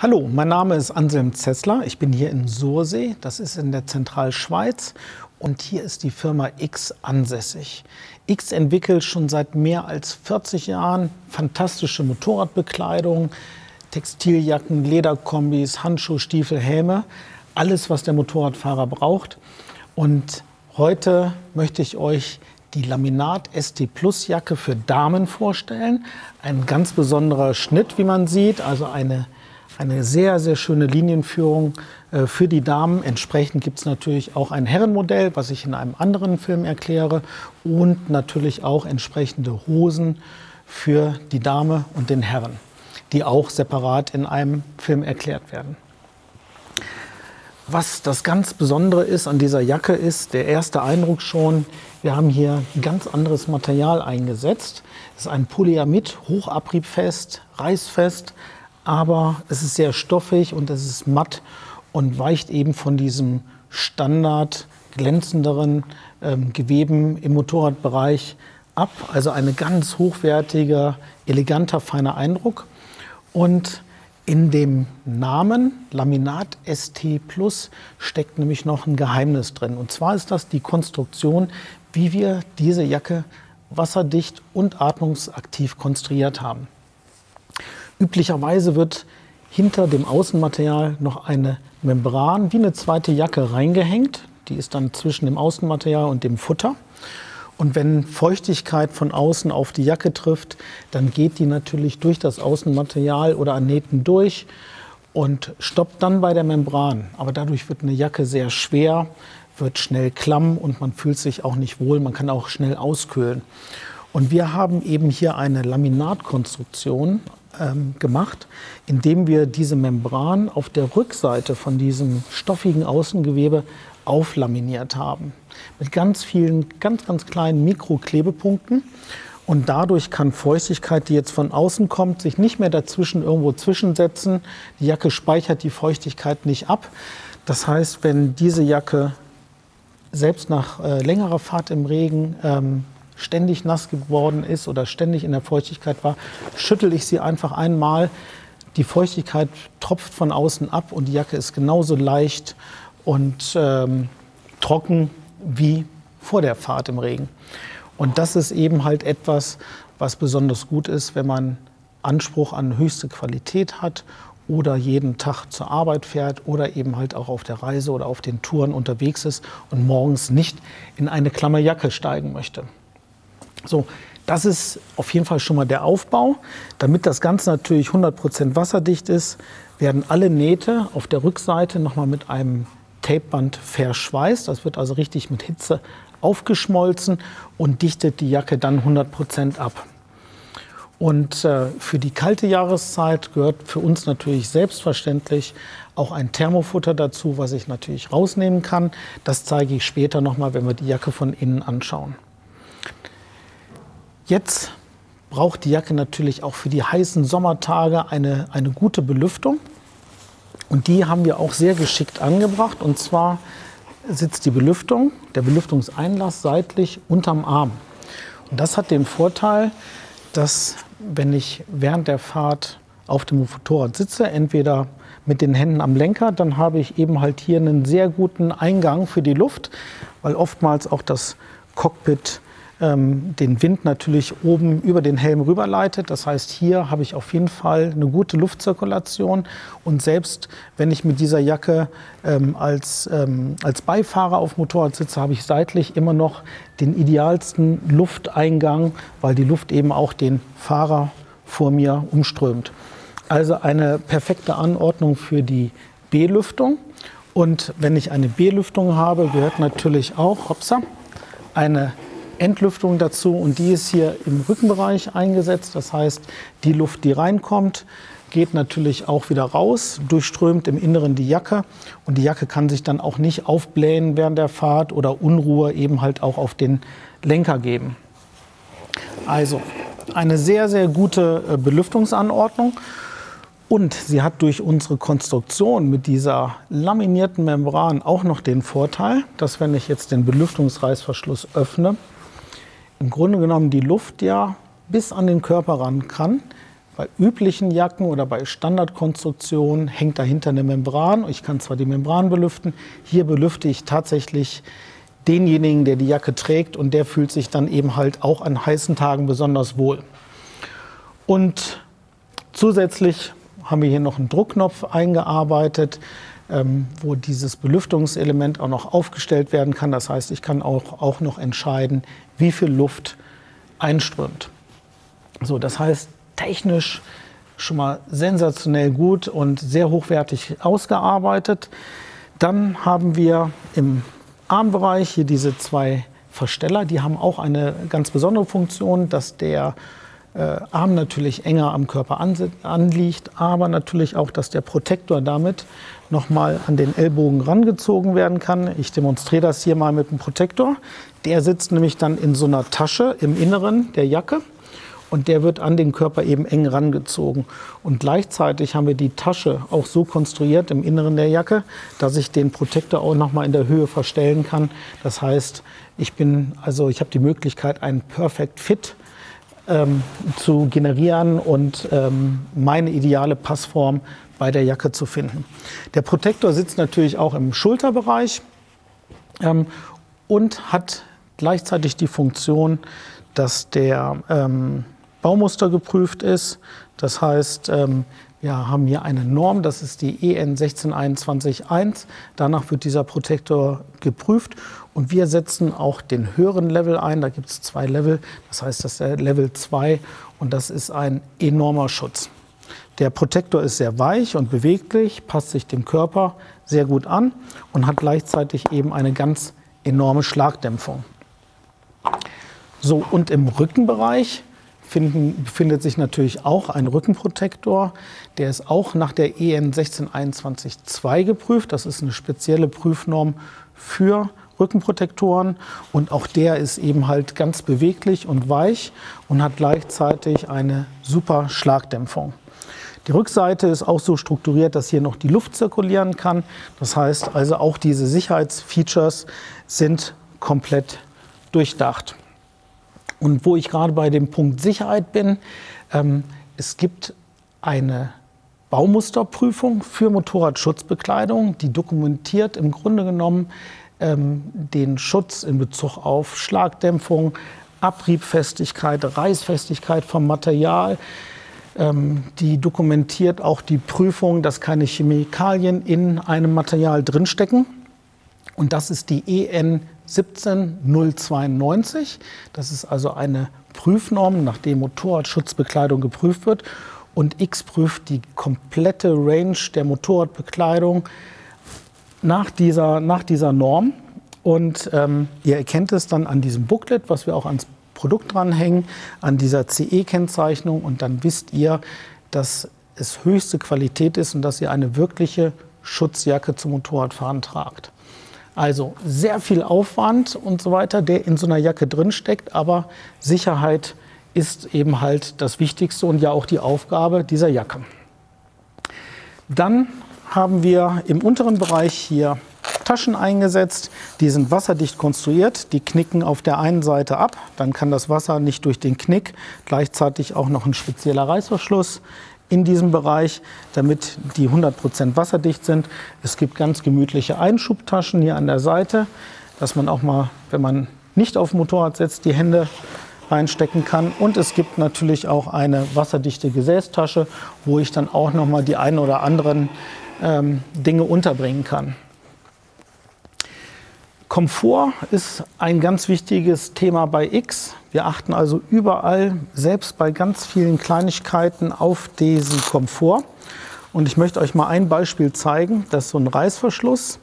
Hallo, mein Name ist Anselm Zessler. Ich bin hier in Sursee, das ist in der Zentralschweiz. Und hier ist die Firma X ansässig. X entwickelt schon seit mehr als 40 Jahren fantastische Motorradbekleidung, Textiljacken, Lederkombis, Handschuhe, Stiefel, Häme. Alles, was der Motorradfahrer braucht. Und heute möchte ich euch die Laminat ST Plus Jacke für Damen vorstellen. Ein ganz besonderer Schnitt, wie man sieht, also eine eine sehr, sehr schöne Linienführung äh, für die Damen. Entsprechend gibt es natürlich auch ein Herrenmodell, was ich in einem anderen Film erkläre. Und natürlich auch entsprechende Hosen für die Dame und den Herren, die auch separat in einem Film erklärt werden. Was das ganz Besondere ist an dieser Jacke ist, der erste Eindruck schon, wir haben hier ganz anderes Material eingesetzt. Es ist ein Polyamid, hochabriebfest, reißfest, aber es ist sehr stoffig und es ist matt und weicht eben von diesem Standard glänzenderen ähm, Geweben im Motorradbereich ab. Also ein ganz hochwertiger, eleganter, feiner Eindruck. Und in dem Namen Laminat ST Plus steckt nämlich noch ein Geheimnis drin. Und zwar ist das die Konstruktion, wie wir diese Jacke wasserdicht und atmungsaktiv konstruiert haben. Üblicherweise wird hinter dem Außenmaterial noch eine Membran wie eine zweite Jacke reingehängt. Die ist dann zwischen dem Außenmaterial und dem Futter. Und wenn Feuchtigkeit von außen auf die Jacke trifft, dann geht die natürlich durch das Außenmaterial oder an Nähten durch und stoppt dann bei der Membran. Aber dadurch wird eine Jacke sehr schwer, wird schnell klamm und man fühlt sich auch nicht wohl. Man kann auch schnell auskühlen. Und wir haben eben hier eine Laminatkonstruktion ähm, gemacht, indem wir diese Membran auf der Rückseite von diesem stoffigen Außengewebe auflaminiert haben. Mit ganz vielen, ganz, ganz kleinen Mikroklebepunkten. Und dadurch kann Feuchtigkeit, die jetzt von außen kommt, sich nicht mehr dazwischen irgendwo zwischensetzen. Die Jacke speichert die Feuchtigkeit nicht ab. Das heißt, wenn diese Jacke selbst nach äh, längerer Fahrt im Regen ähm, ständig nass geworden ist oder ständig in der Feuchtigkeit war, schüttel ich sie einfach einmal. Die Feuchtigkeit tropft von außen ab und die Jacke ist genauso leicht und ähm, trocken wie vor der Fahrt im Regen. Und das ist eben halt etwas, was besonders gut ist, wenn man Anspruch an höchste Qualität hat oder jeden Tag zur Arbeit fährt oder eben halt auch auf der Reise oder auf den Touren unterwegs ist und morgens nicht in eine Klammerjacke steigen möchte. So, das ist auf jeden Fall schon mal der Aufbau. Damit das Ganze natürlich 100% wasserdicht ist, werden alle Nähte auf der Rückseite nochmal mit einem Tapeband verschweißt. Das wird also richtig mit Hitze aufgeschmolzen und dichtet die Jacke dann 100% ab. Und äh, für die kalte Jahreszeit gehört für uns natürlich selbstverständlich auch ein Thermofutter dazu, was ich natürlich rausnehmen kann. Das zeige ich später nochmal, wenn wir die Jacke von innen anschauen. Jetzt braucht die Jacke natürlich auch für die heißen Sommertage eine, eine gute Belüftung. Und die haben wir auch sehr geschickt angebracht. Und zwar sitzt die Belüftung, der Belüftungseinlass seitlich unterm Arm. Und das hat den Vorteil, dass wenn ich während der Fahrt auf dem Motorrad sitze, entweder mit den Händen am Lenker, dann habe ich eben halt hier einen sehr guten Eingang für die Luft, weil oftmals auch das Cockpit ähm, den Wind natürlich oben über den Helm rüberleitet. Das heißt, hier habe ich auf jeden Fall eine gute Luftzirkulation. Und selbst wenn ich mit dieser Jacke ähm, als, ähm, als Beifahrer auf Motorrad sitze, habe ich seitlich immer noch den idealsten Lufteingang, weil die Luft eben auch den Fahrer vor mir umströmt. Also eine perfekte Anordnung für die B-Lüftung. Und wenn ich eine B-Lüftung habe, gehört natürlich auch hoppsa, eine Entlüftung dazu und die ist hier im Rückenbereich eingesetzt. Das heißt, die Luft, die reinkommt, geht natürlich auch wieder raus, durchströmt im Inneren die Jacke und die Jacke kann sich dann auch nicht aufblähen während der Fahrt oder Unruhe eben halt auch auf den Lenker geben. Also eine sehr, sehr gute äh, Belüftungsanordnung und sie hat durch unsere Konstruktion mit dieser laminierten Membran auch noch den Vorteil, dass wenn ich jetzt den Belüftungsreißverschluss öffne, im Grunde genommen die Luft ja bis an den Körper ran kann, Bei üblichen Jacken oder bei Standardkonstruktionen hängt dahinter eine Membran. Ich kann zwar die Membran belüften, hier belüfte ich tatsächlich denjenigen, der die Jacke trägt und der fühlt sich dann eben halt auch an heißen Tagen besonders wohl. Und zusätzlich haben wir hier noch einen Druckknopf eingearbeitet, wo dieses Belüftungselement auch noch aufgestellt werden kann. Das heißt, ich kann auch, auch noch entscheiden, wie viel Luft einströmt. So, das heißt, technisch schon mal sensationell gut und sehr hochwertig ausgearbeitet. Dann haben wir im Armbereich hier diese zwei Versteller, die haben auch eine ganz besondere Funktion, dass der äh, Arm natürlich enger am Körper anliegt, aber natürlich auch, dass der Protektor damit nochmal an den Ellbogen rangezogen werden kann. Ich demonstriere das hier mal mit dem Protektor. Der sitzt nämlich dann in so einer Tasche im Inneren der Jacke und der wird an den Körper eben eng rangezogen. Und gleichzeitig haben wir die Tasche auch so konstruiert im Inneren der Jacke, dass ich den Protektor auch nochmal in der Höhe verstellen kann. Das heißt, ich bin also ich habe die Möglichkeit, einen Perfect Fit ähm, zu generieren und ähm, meine ideale Passform bei der Jacke zu finden. Der Protektor sitzt natürlich auch im Schulterbereich ähm, und hat gleichzeitig die Funktion, dass der ähm, Baumuster geprüft ist. Das heißt, ähm, wir haben hier eine Norm, das ist die EN 16211. Danach wird dieser Protektor geprüft und wir setzen auch den höheren Level ein. Da gibt es zwei Level. Das heißt, das ist der Level 2 und das ist ein enormer Schutz. Der Protektor ist sehr weich und beweglich, passt sich dem Körper sehr gut an und hat gleichzeitig eben eine ganz enorme Schlagdämpfung. So, und im Rückenbereich finden, befindet sich natürlich auch ein Rückenprotektor. Der ist auch nach der EN 16212 geprüft. Das ist eine spezielle Prüfnorm für Rückenprotektoren und auch der ist eben halt ganz beweglich und weich und hat gleichzeitig eine super Schlagdämpfung. Die Rückseite ist auch so strukturiert, dass hier noch die Luft zirkulieren kann. Das heißt also auch diese Sicherheitsfeatures sind komplett durchdacht. Und wo ich gerade bei dem Punkt Sicherheit bin, ähm, es gibt eine Baumusterprüfung für Motorradschutzbekleidung, die dokumentiert im Grunde genommen ähm, den Schutz in Bezug auf Schlagdämpfung, Abriebfestigkeit, Reißfestigkeit vom Material. Ähm, die dokumentiert auch die Prüfung, dass keine Chemikalien in einem Material drinstecken. Und das ist die EN 17092. Das ist also eine Prüfnorm, nachdem Motorradschutzbekleidung geprüft wird. Und X prüft die komplette Range der Motorradbekleidung nach dieser, nach dieser Norm. Und ähm, ihr erkennt es dann an diesem Booklet, was wir auch ans Produkt dranhängen, an dieser CE-Kennzeichnung. Und dann wisst ihr, dass es höchste Qualität ist und dass ihr eine wirkliche Schutzjacke zum Motorradfahren tragt. Also sehr viel Aufwand und so weiter, der in so einer Jacke drin steckt, aber Sicherheit ist eben halt das Wichtigste und ja auch die Aufgabe dieser Jacke. Dann haben wir im unteren Bereich hier Taschen eingesetzt. Die sind wasserdicht konstruiert. Die knicken auf der einen Seite ab. Dann kann das Wasser nicht durch den Knick. Gleichzeitig auch noch ein spezieller Reißverschluss in diesem Bereich, damit die 100% wasserdicht sind. Es gibt ganz gemütliche Einschubtaschen hier an der Seite, dass man auch mal, wenn man nicht auf Motorrad sitzt, die Hände reinstecken kann. Und es gibt natürlich auch eine wasserdichte Gesäßtasche, wo ich dann auch noch mal die ein oder anderen ähm, Dinge unterbringen kann. Komfort ist ein ganz wichtiges Thema bei X. Wir achten also überall, selbst bei ganz vielen Kleinigkeiten, auf diesen Komfort. Und ich möchte euch mal ein Beispiel zeigen. Das ist so ein Reißverschluss,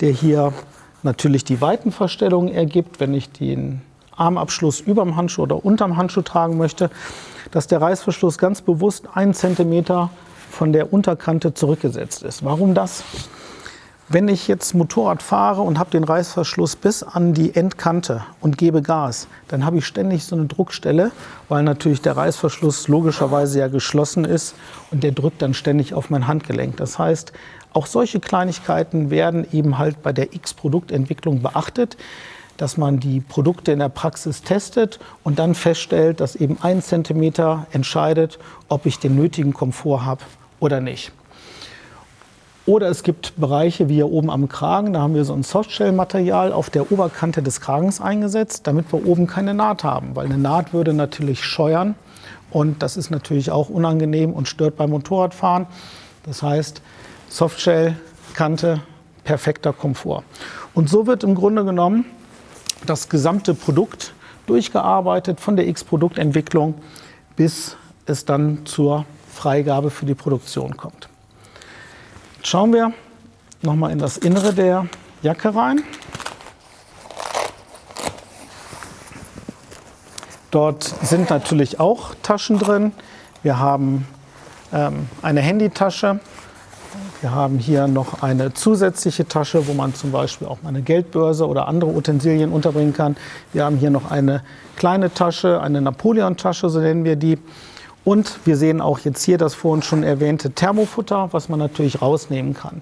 der hier natürlich die Weitenverstellung ergibt, wenn ich den Armabschluss über dem Handschuh oder unterm Handschuh tragen möchte, dass der Reißverschluss ganz bewusst einen Zentimeter von der Unterkante zurückgesetzt ist. Warum das? Wenn ich jetzt Motorrad fahre und habe den Reißverschluss bis an die Endkante und gebe Gas, dann habe ich ständig so eine Druckstelle, weil natürlich der Reißverschluss logischerweise ja geschlossen ist und der drückt dann ständig auf mein Handgelenk. Das heißt, auch solche Kleinigkeiten werden eben halt bei der X-Produktentwicklung beachtet. dass man die Produkte in der Praxis testet und dann feststellt, dass eben ein Zentimeter entscheidet, ob ich den nötigen Komfort habe oder nicht. Oder es gibt Bereiche wie hier oben am Kragen, da haben wir so ein Softshell-Material auf der Oberkante des Kragens eingesetzt, damit wir oben keine Naht haben, weil eine Naht würde natürlich scheuern und das ist natürlich auch unangenehm und stört beim Motorradfahren. Das heißt, Softshell-Kante, perfekter Komfort. Und so wird im Grunde genommen das gesamte Produkt durchgearbeitet von der X-Produktentwicklung bis es dann zur Freigabe für die Produktion kommt. Jetzt schauen wir nochmal in das Innere der Jacke rein. Dort sind natürlich auch Taschen drin. Wir haben ähm, eine Handytasche. Wir haben hier noch eine zusätzliche Tasche, wo man zum Beispiel auch mal eine Geldbörse oder andere Utensilien unterbringen kann. Wir haben hier noch eine kleine Tasche, eine Napoleon-Tasche, so nennen wir die. Und wir sehen auch jetzt hier das vorhin schon erwähnte Thermofutter, was man natürlich rausnehmen kann.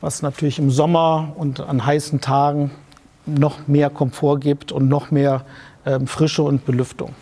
Was natürlich im Sommer und an heißen Tagen noch mehr Komfort gibt und noch mehr äh, Frische und Belüftung.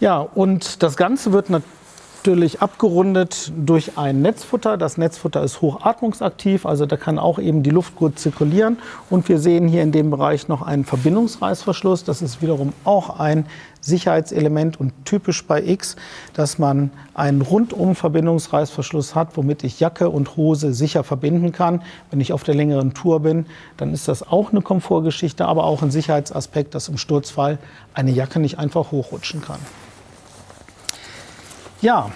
Ja, und das Ganze wird natürlich natürlich abgerundet durch ein Netzfutter. Das Netzfutter ist hochatmungsaktiv, also da kann auch eben die Luft gut zirkulieren. Und wir sehen hier in dem Bereich noch einen Verbindungsreißverschluss. Das ist wiederum auch ein Sicherheitselement und typisch bei X, dass man einen rundum Verbindungsreißverschluss hat, womit ich Jacke und Hose sicher verbinden kann. Wenn ich auf der längeren Tour bin, dann ist das auch eine Komfortgeschichte, aber auch ein Sicherheitsaspekt, dass im Sturzfall eine Jacke nicht einfach hochrutschen kann. Ja,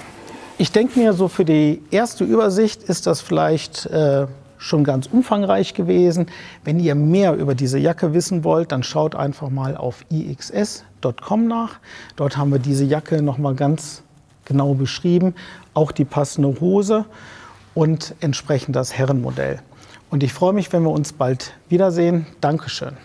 ich denke mir, so für die erste Übersicht ist das vielleicht äh, schon ganz umfangreich gewesen. Wenn ihr mehr über diese Jacke wissen wollt, dann schaut einfach mal auf ixs.com nach. Dort haben wir diese Jacke nochmal ganz genau beschrieben, auch die passende Hose und entsprechend das Herrenmodell. Und ich freue mich, wenn wir uns bald wiedersehen. Dankeschön.